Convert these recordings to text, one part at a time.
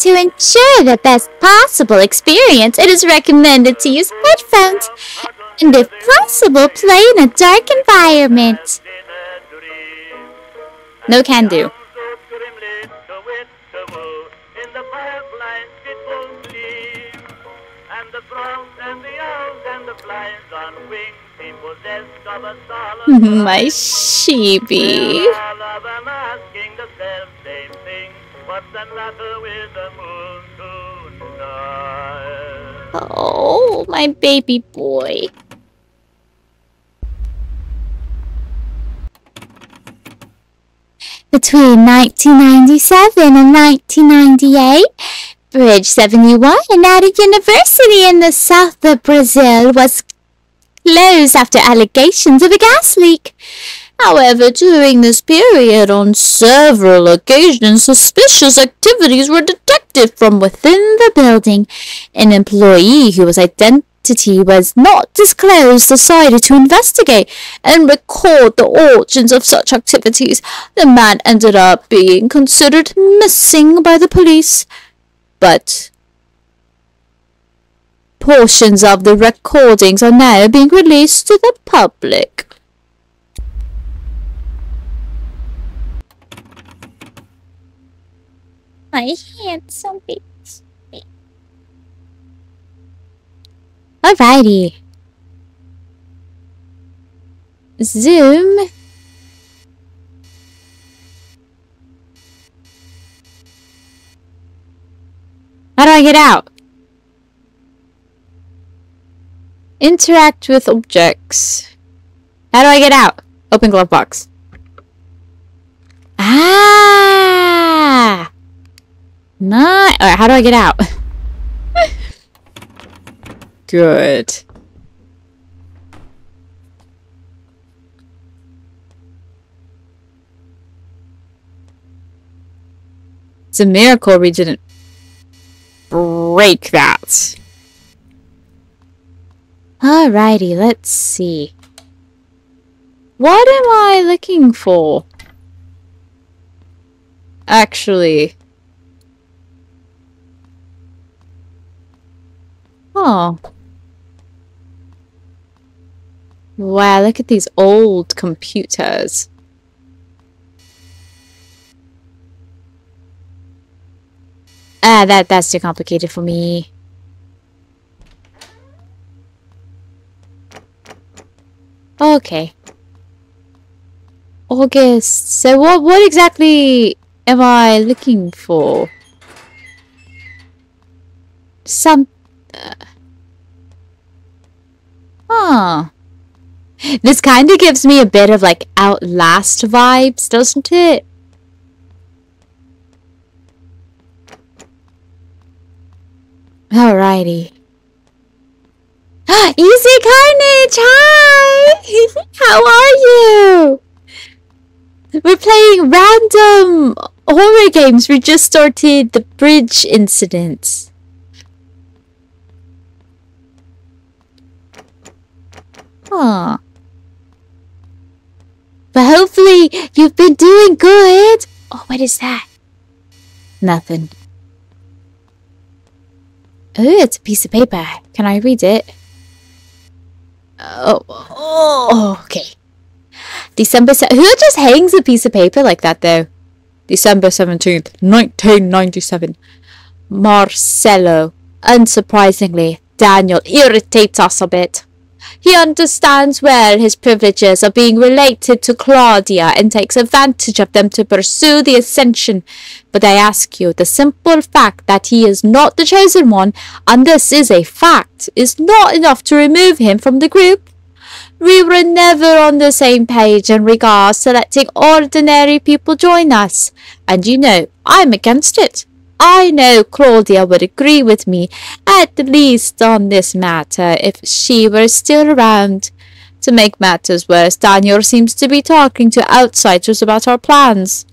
To ensure the best possible experience, it is recommended to use headphones and if possible, play in a dark environment. No can do. My sheepy. Oh, my baby boy. Between 1997 and 1998, Building 71 at a university in the south of Brazil was closed after allegations of a gas leak. However, during this period, on several occasions, suspicious activities were detected from within the building. An employee who was identified was not disclosed decided to investigate and record the origins of such activities. The man ended up being considered missing by the police. But portions of the recordings are now being released to the public. My handsome baby. Alrighty. Zoom. How do I get out? Interact with objects. How do I get out? Open glove box. Ah! Not. Alright, how do I get out? Good. It's a miracle we didn't break that. Alrighty, let's see. What am I looking for? Actually. Oh. Wow, look at these old computers. Ah, that that's too complicated for me. Okay. August. So what what exactly am I looking for? Some uh, Huh. This kind of gives me a bit of like Outlast vibes, doesn't it? Alrighty. Easy Carnage! Hi! How are you? We're playing random horror games. We just started the bridge incidents. Huh. But hopefully you've been doing good. Oh, what is that? Nothing. Oh, it's a piece of paper. Can I read it? Oh, oh okay. December Who just hangs a piece of paper like that, though? December 17th, 1997. Marcelo. Unsurprisingly, Daniel irritates us a bit. He understands well his privileges of being related to Claudia and takes advantage of them to pursue the ascension. But I ask you, the simple fact that he is not the chosen one, and this is a fact, is not enough to remove him from the group. We were never on the same page in regards to letting ordinary people join us, and you know I'm against it. I know Claudia would agree with me, at least on this matter, if she were still around. To make matters worse, Daniel seems to be talking to outsiders about our plans.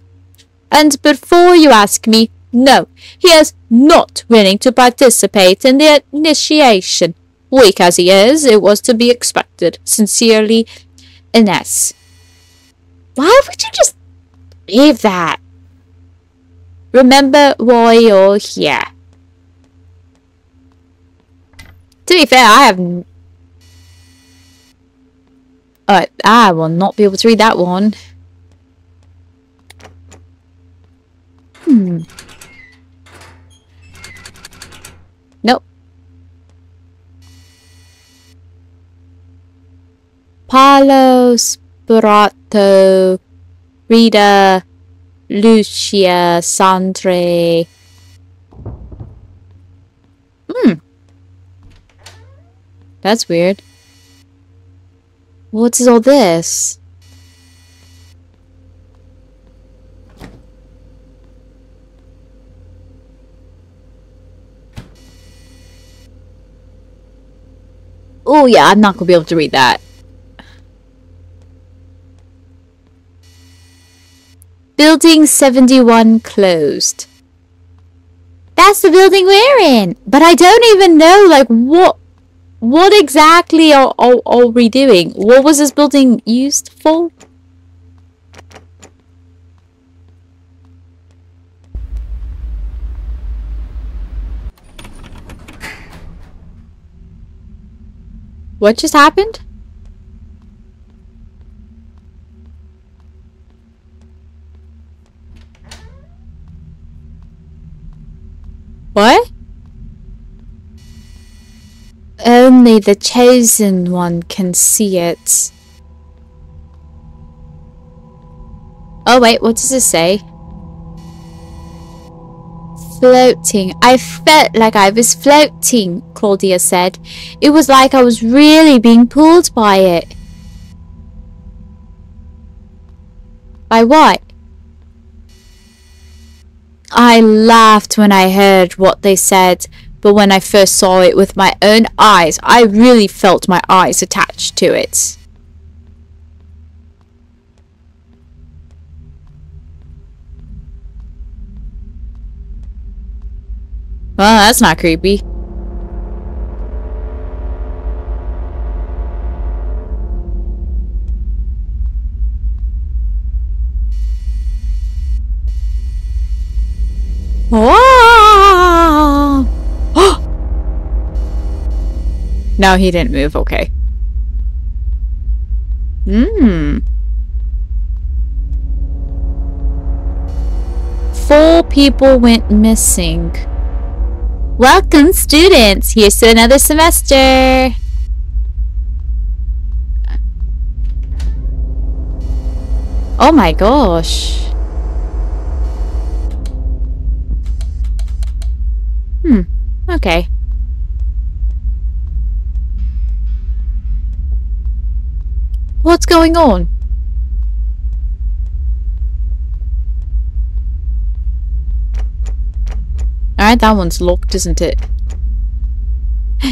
And before you ask me, no, he is not willing to participate in the initiation. Weak as he is, it was to be expected. Sincerely, Ines. Why would you just leave that? Remember why you're here. To be fair, I have... Alright, I will not be able to read that one. Hmm. Nope. Paolo Sperato Rita Lucia Sandre Hmm. That's weird. What is all this? Oh yeah, I'm not gonna be able to read that. Building 71 closed. That's the building we're in. But I don't even know, like, what what exactly are, are, are we doing? What was this building used for? What just happened? What? Only the chosen one can see it. Oh wait, what does it say? Floating. I felt like I was floating, Claudia said. It was like I was really being pulled by it. By what? I laughed when I heard what they said, but when I first saw it with my own eyes, I really felt my eyes attached to it. Well, that's not creepy. Oh! No, he didn't move. Okay. Hmm. Four people went missing. Welcome, students! Here's to another semester! Oh my gosh. Hmm. Okay. What's going on? Alright, that one's locked, isn't it?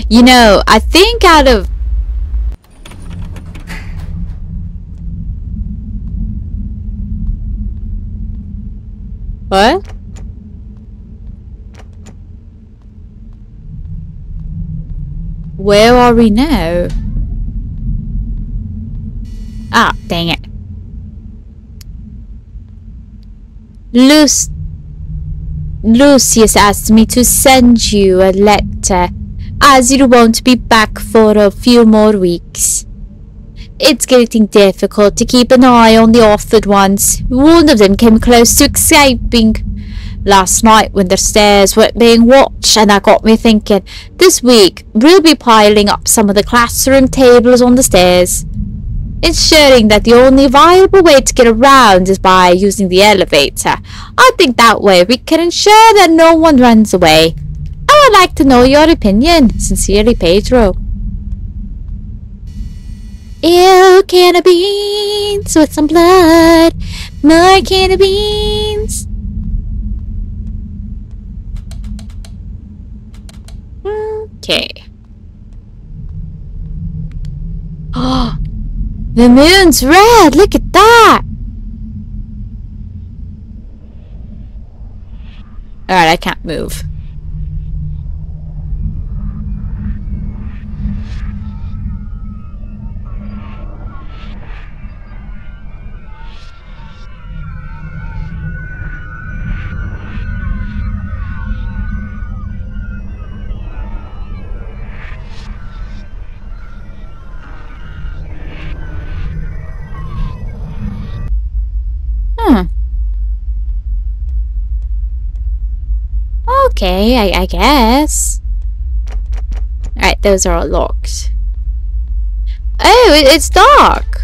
You know, I think out of... What? Where are we now? Ah, dang it. Luce Lucius asked me to send you a letter, as you won't be back for a few more weeks. It's getting difficult to keep an eye on the orphaned ones. One of them came close to escaping last night when the stairs weren't being watched and that got me thinking, this week we'll be piling up some of the classroom tables on the stairs, ensuring that the only viable way to get around is by using the elevator. I think that way we can ensure that no one runs away. I would like to know your opinion. Sincerely, Pedro. Ew, can of beans with some blood. More can of beans. Okay. Oh, the moon's red. Look at that. Alright, I can't move. Okay, I, I guess. Alright, those are all locked. Oh, it, it's dark.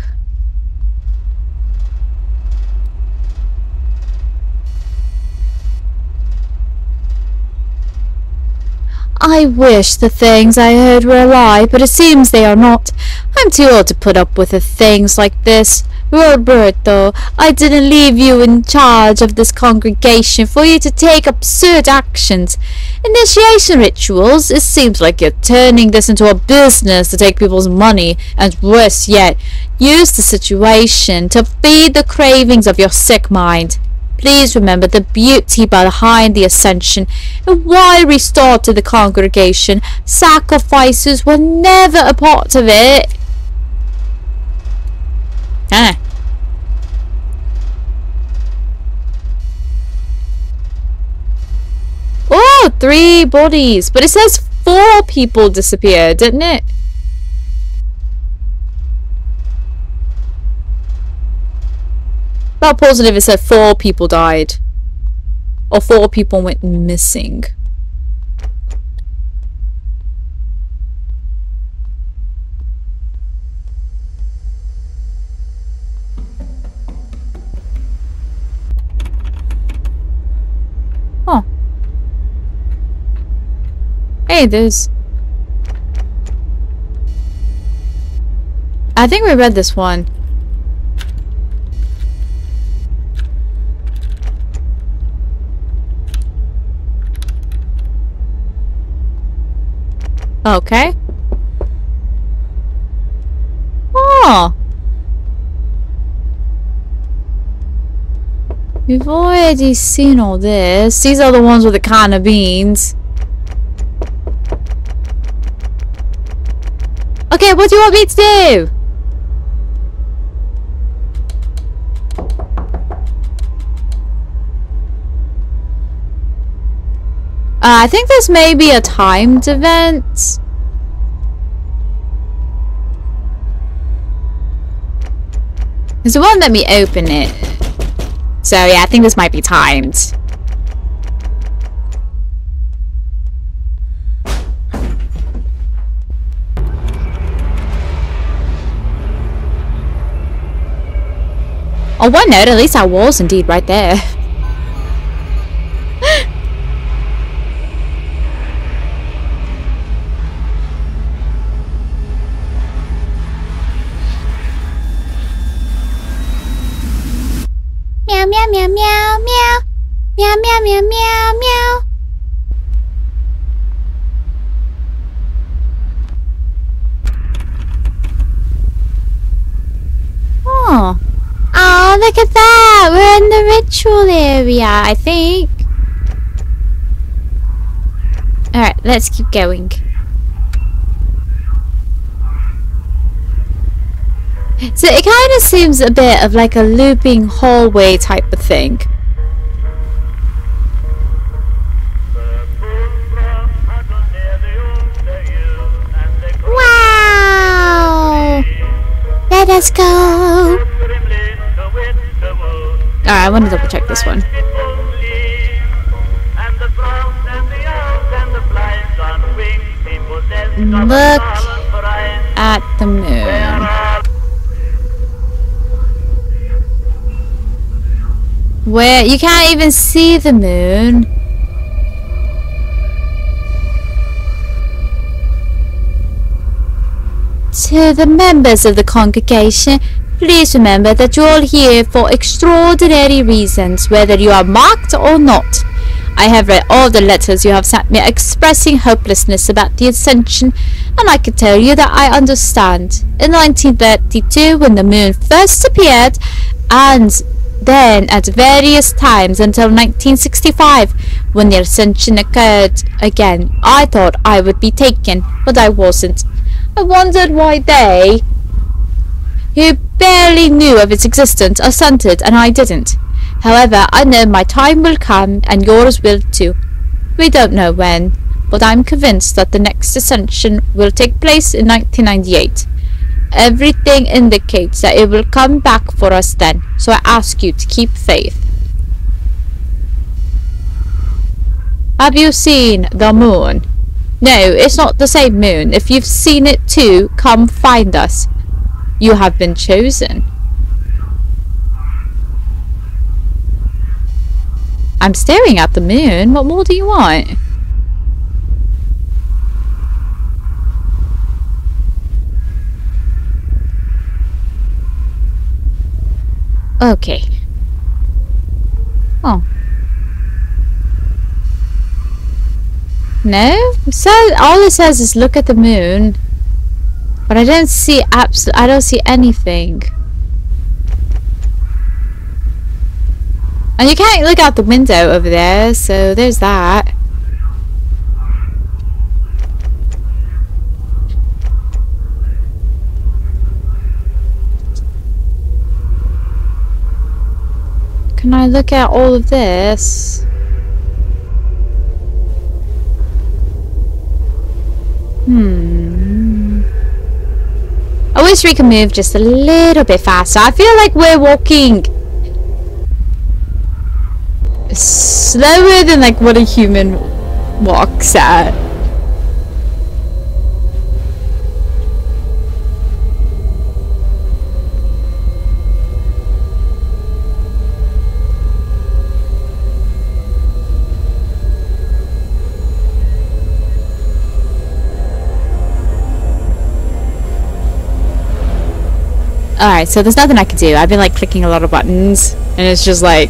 I wish the things I heard were a lie, but it seems they are not. I'm too old to put up with the things like this. Roberto, I didn't leave you in charge of this congregation for you to take absurd actions. Initiation rituals, it seems like you're turning this into a business to take people's money, and worse yet, use the situation to feed the cravings of your sick mind. Please remember the beauty behind the ascension and why restored to the congregation. Sacrifices were never a part of it. Ah. Three bodies. But it says four people disappeared, didn't it? About positive it said four people died. Or four people went missing. Hey, there's... I think we read this one. Okay. Oh. We've already seen all this. These are the ones with the can of beans. Okay, what do you want me to do? Uh, I think this may be a timed event. Because it won't let me open it. So yeah, I think this might be timed. On one note, at least I was indeed right there. Look at that! We're in the ritual area, I think. Alright, let's keep going. So it kind of seems a bit of like a looping hallway type of thing. Wow! Let us go! Alright, I want to double check this one. Look at the moon. Where? You can't even see the moon. To the members of the congregation, please remember that you're all here for extraordinary reasons, whether you are marked or not. I have read all the letters you have sent me expressing hopelessness about the ascension, and I can tell you that I understand. In 1932, when the moon first appeared, and then at various times until 1965 when the ascension occurred again. I thought I would be taken, but I wasn't. I wondered why they, who barely knew of its existence, assented and I didn't. However, I know my time will come and yours will too. We don't know when, but I'm convinced that the next ascension will take place in 1998. Everything indicates that it will come back for us then, so I ask you to keep faith. Have you seen the moon? No, it's not the same moon. If you've seen it too, come find us. You have been chosen. I'm staring at the moon. What more do you want? Okay. Oh. No? So all it says is look at the moon. But I don't see abs I don't see anything. And you can't look out the window over there, so there's that. Can I look at all of this? Hmm. I wish we could move just a little bit faster. I feel like we're walking slower than like what a human walks at. Alright, so there's nothing I can do. I've been like clicking a lot of buttons and it's just like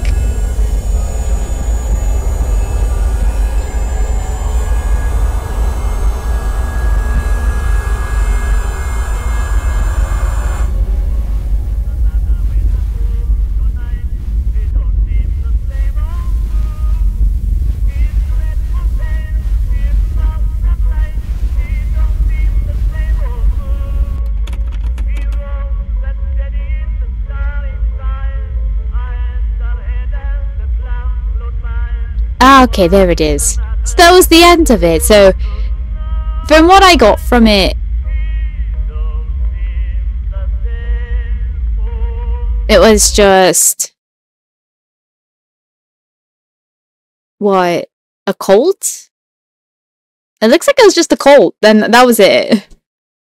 okay, there it is. So that was the end of it. So, from what I got from it, it was just what a cult. It looks like it was just a cult. Then that was it.